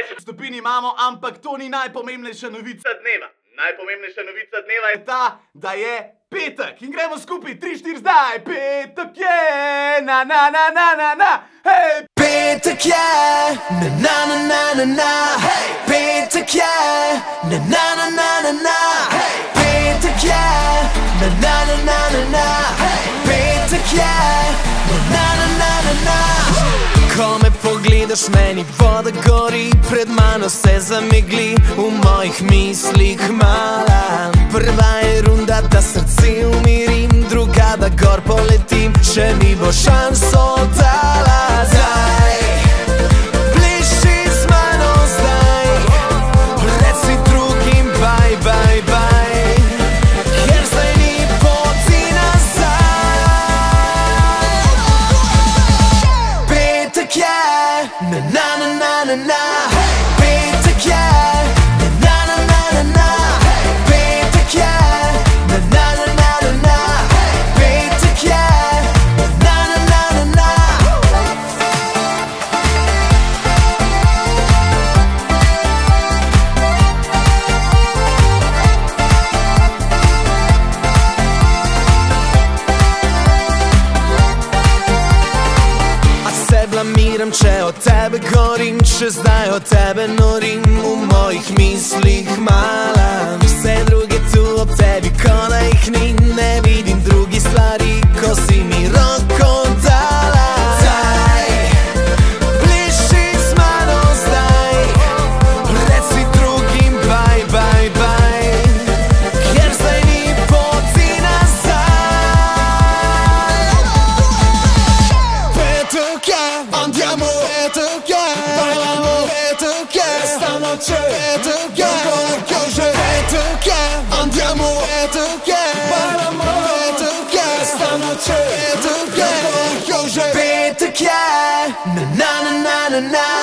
20 stopinj imamo, ampak to ni najpomembnejša novica dneva. Najpomembnejša novica dneva je ta, da je petek in gremo skupaj, 3-4 zdaj, petek je, na na na na na na, hej! Petek je, na na na na na na, hej! Petek je, na na na na na na, hej! Petek je, na na na na na na, hej! Petek je, me pogledaš, meni voda gori, pred mano se zamegli v mojih mislih mala. Prva je runda, da srce umirim, druga, da gor poletim, če mi bo šanso blamiram, če od tebe gorim Če zdaj od tebe norim V mojih mislih mala Vse druge tu ob tebi, ko da jih ni Ne vidim drugih stvari, ko si Petek je, stanotte Petek je, chiuse Petek je, andiamo Petek je, bailamo Petek je, stanotte Petek je, chiuse Petek je, na na na na na na